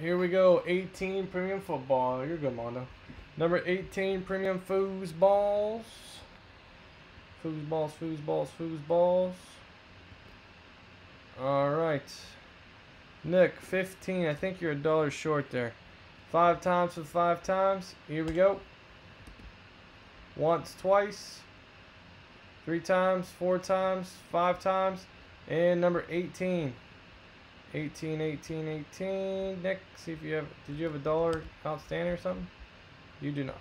Here we go. 18 premium football. You're good, Mondo. Number 18 premium foosballs. Foosballs, foosballs, foosballs. All right. Nick, 15. I think you're a dollar short there. Five times for five times. Here we go. Once, twice. Three times, four times, five times. And number 18. 18, 18, 18. Nick, see if you have, did you have a dollar outstanding or something? You do not.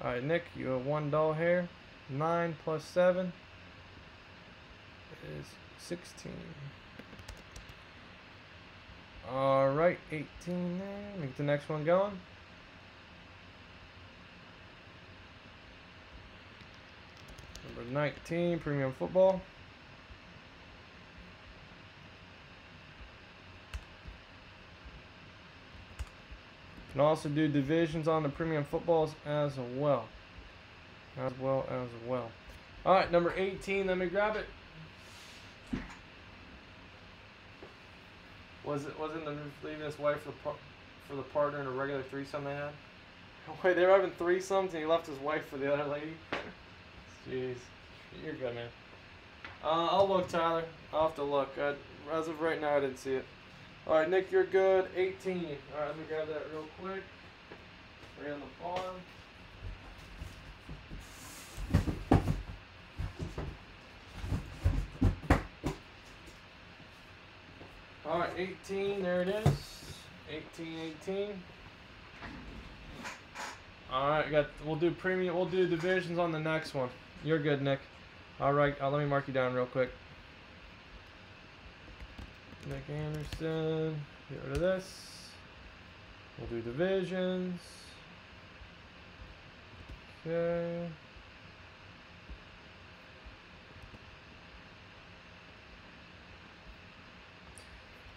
Alright, Nick, you have one dollar here. 9 plus 7 is 16. Alright, 18 there. Make the next one going. Number 19, premium football. Can also do divisions on the premium footballs as well. As well as well. Alright, number 18, let me grab it. Was it wasn't the leaving his wife for, for the partner in a regular threesome they had? Wait, they were having threesomes and he left his wife for the other lady? Jeez. You're good, man. Uh, I'll look, Tyler. I'll have to look. I, as of right now, I didn't see it. All right, Nick, you're good. 18. All right, let me grab that real quick. Right on the farm. All right, 18. There it is. 18, 18. All right, got. We'll do premium. We'll do divisions on the next one. You're good, Nick. All right, uh, let me mark you down real quick. Nick Anderson. Get rid of this. We'll do divisions. Okay.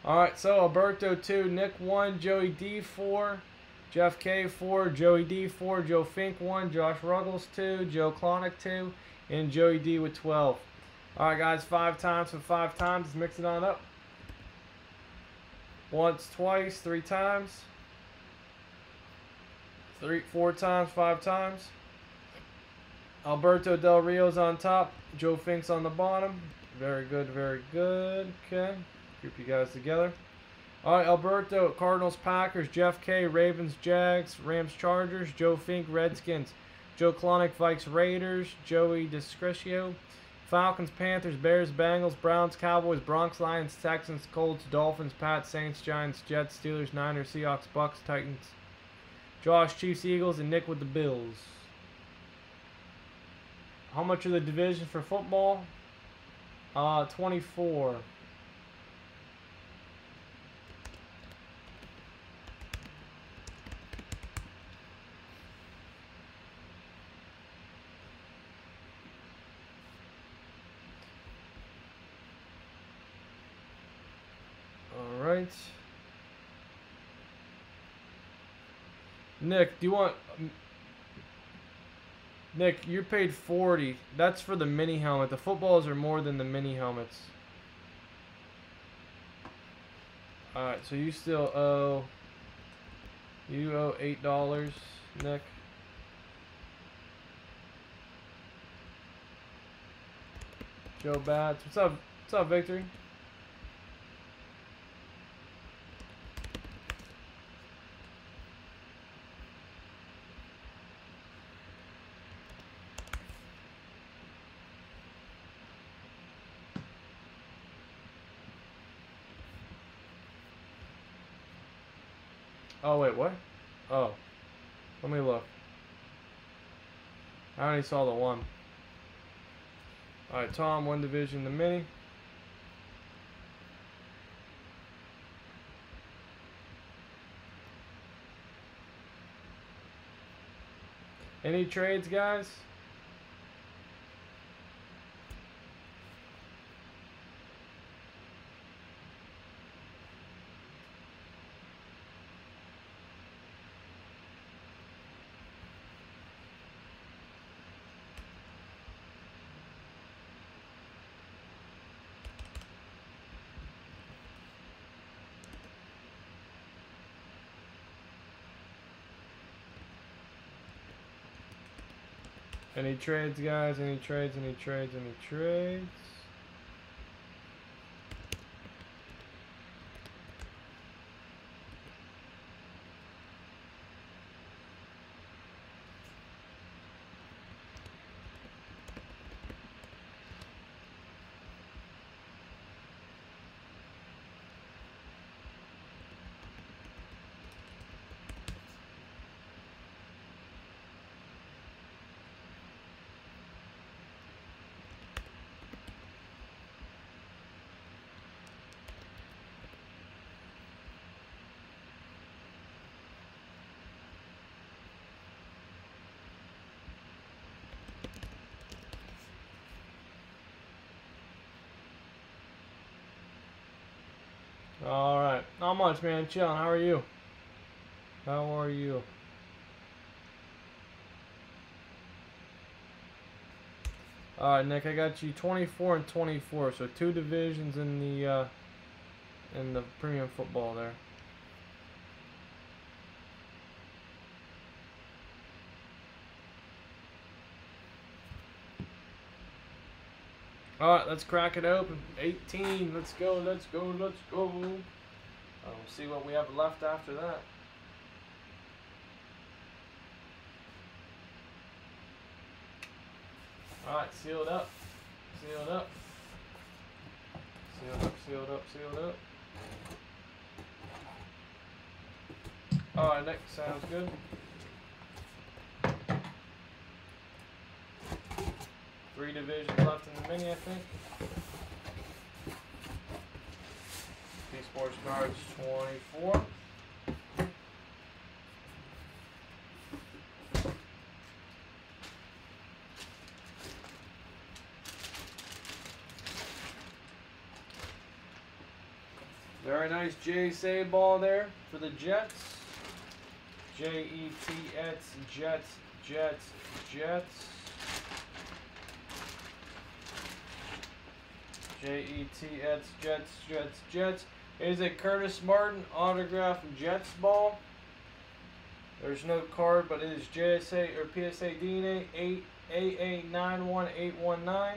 All right, so Alberto 2, Nick 1, Joey D 4, Jeff K 4, Joey D 4, Joe Fink 1, Josh Ruggles 2, Joe Klonick 2, and Joey D with 12. All right, guys, five times for five times. Mix it on up. Once, twice, three times. Three, four times, five times. Alberto Del Rio's on top. Joe Fink's on the bottom. Very good, very good. Okay. Group you guys together. All right, Alberto, Cardinals, Packers, Jeff K, Ravens, Jags, Rams, Chargers, Joe Fink, Redskins, Joe Klonick, Vikes, Raiders, Joey Discretio, Falcons, Panthers, Bears, Bengals, Browns, Cowboys, Broncos, Lions, Texans, Colts, Dolphins, Pats, Saints, Giants, Jets, Steelers, Niners, Seahawks, Bucs, Titans, Josh, Chiefs, Eagles, and Nick with the Bills. How much are the divisions for football? Uh, 24. All right. Nick, do you want Nick, you're paid 40. That's for the mini helmet. The footballs are more than the mini helmets. Alright, so you still owe... You owe $8, Nick. Joe Bats. What's up? What's up, Victory? Oh, wait, what? Oh. Let me look. I only saw the one. Alright, Tom, one division, the mini. Any trades, guys? Any trades, guys? Any trades? Any trades? Any trades? All right. Not much, man. Chilling. How are you? How are you? All right, Nick. I got you 24 and 24. So two divisions in the uh, in the premium football there. All right, let's crack it open. 18. Let's go. Let's go. Let's go. Uh, we'll see what we have left after that. All right, sealed up. Sealed up. Sealed up. Sealed up. Sealed up. All right, Nick. Sounds good. Three divisions left in the mini, I think. P Sports Cards 24. Very nice JSA ball there for the Jets. Jets. J E T S Jets Jets Jets. Jets Jets Jets. It is a Curtis Martin autograph Jets ball. There's no card, but it is JSA or PSA DNA 8 AA91819.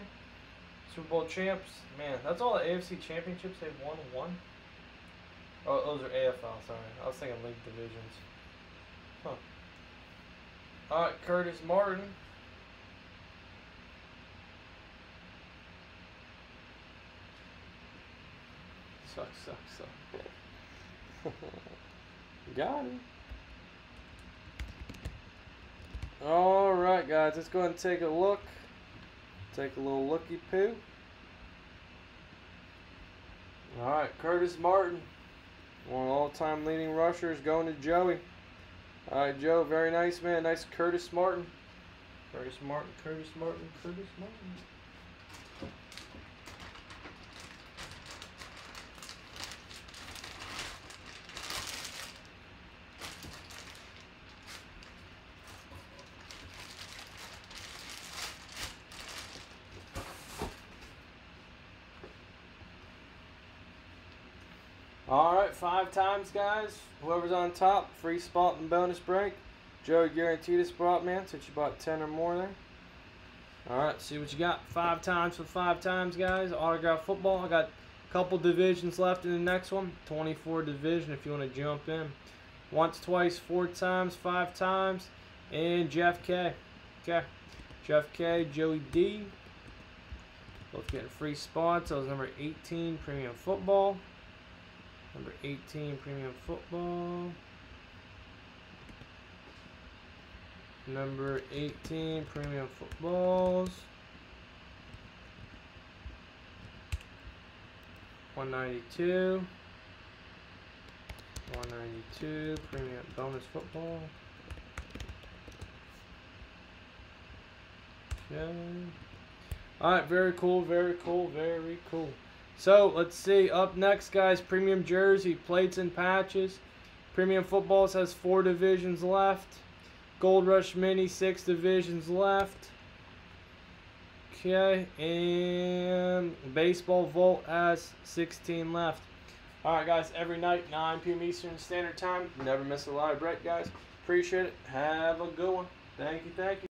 Super Bowl champs. Man, that's all the AFC championships they've won. One. Oh, those are AFL. Sorry, I was thinking league divisions. Huh. All right, Curtis Martin. Suck, suck, suck. Got it. All right, guys, let's go ahead and take a look. Take a little looky poo. All right, Curtis Martin, one of the all-time leading rushers, going to Joey. All right, Joe, very nice, man. Nice Curtis Martin. Curtis Martin, Curtis Martin, Curtis Martin. All right, five times, guys. Whoever's on top, free spot and bonus break. Joe guaranteed a spot, man, since you bought 10 or more there. All right, see what you got. Five times for five times, guys. Autograph football. I got a couple divisions left in the next one. 24 division if you want to jump in. Once, twice, four times, five times. And Jeff K. Okay. Jeff K, Joey D. Both getting free spots. That was number 18, Premium Football. Number 18, Premium Football. Number 18, Premium Footballs. 192. 192, Premium Bonus Football. Okay. Alright, very cool, very cool, very cool. So let's see. Up next, guys, premium jersey, plates and patches. Premium footballs has four divisions left. Gold Rush Mini, six divisions left. Okay, and Baseball Vault has 16 left. Alright, guys, every night, 9 p.m. Eastern Standard Time. Never miss a live break, guys. Appreciate it. Have a good one. Thank you, thank you.